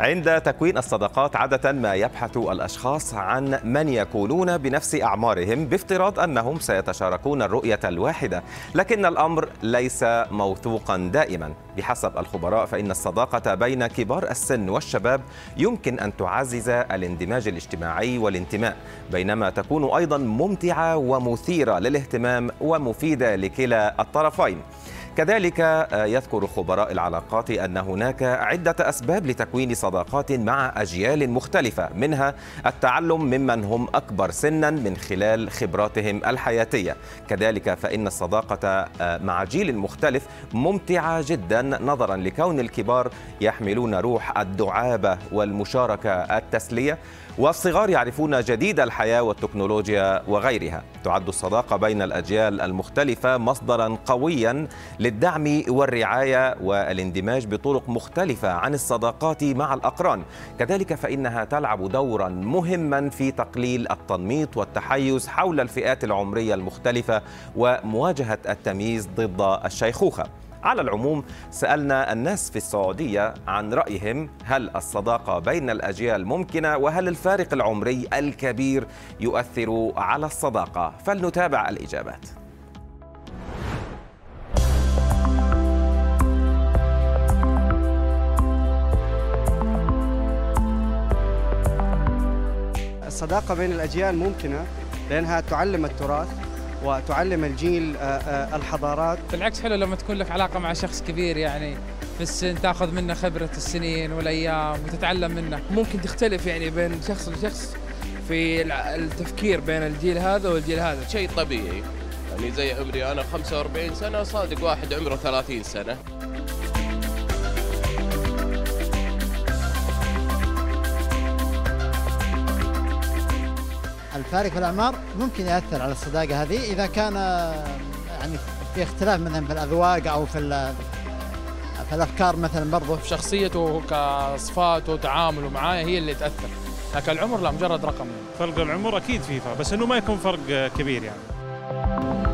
عند تكوين الصداقات عادة ما يبحث الأشخاص عن من يكونون بنفس أعمارهم بافتراض أنهم سيتشاركون الرؤية الواحدة لكن الأمر ليس موثوقا دائما. بحسب الخبراء فإن الصداقة بين كبار السن والشباب يمكن أن تعزز الاندماج الاجتماعي والانتماء بينما تكون أيضا ممتعة ومثيرة للاهتمام ومفيدة لكلا الطرفين. كذلك يذكر خبراء العلاقات أن هناك عدة أسباب لتكوين صداقات مع أجيال مختلفة منها التعلم ممن هم أكبر سنا من خلال خبراتهم الحياتية. كذلك فإن الصداقة مع جيل مختلف ممتعة جدا نظرا لكون الكبار يحملون روح الدعابة والمشاركة التسلية والصغار يعرفون جديد الحياة والتكنولوجيا وغيرها. تعد الصداقة بين الأجيال المختلفة مصدرا قويا للدعم والرعاية والاندماج بطرق مختلفة عن الصداقات مع الأقران. كذلك فإنها تلعب دورا مهما في تقليل التنميط والتحيز حول الفئات العمرية المختلفة ومواجهة التمييز ضد الشيخوخة. على العموم سألنا الناس في السعودية عن رأيهم. هل الصداقة بين الأجيال ممكنة؟ وهل الفارق العمري الكبير يؤثر على الصداقة؟ فلنتابع الإجابات. الصداقة بين الأجيال ممكنة لأنها تعلم التراث وتعلم الجيل الحضارات. بالعكس حلو لما تكون لك علاقة مع شخص كبير يعني في السن تاخذ منه خبرة السنين والأيام وتتعلم منه. ممكن تختلف يعني بين شخص لشخص في التفكير بين الجيل هذا والجيل هذا. شيء طبيعي. يعني زي عمري أنا 45 سنة صادق واحد عمره 30 سنة. الفارق في الأعمار ممكن يأثر على الصداقة هذه إذا كان يعني في اختلاف مثلا في الأذواق أو في في الأفكار مثلا برضه في شخصيته كصفاته وتعامله معايا هي اللي تأثر. لكن العمر لا مجرد رقم. فرق العمر أكيد فيه فرق بس إنه ما يكون فرق كبير يعني.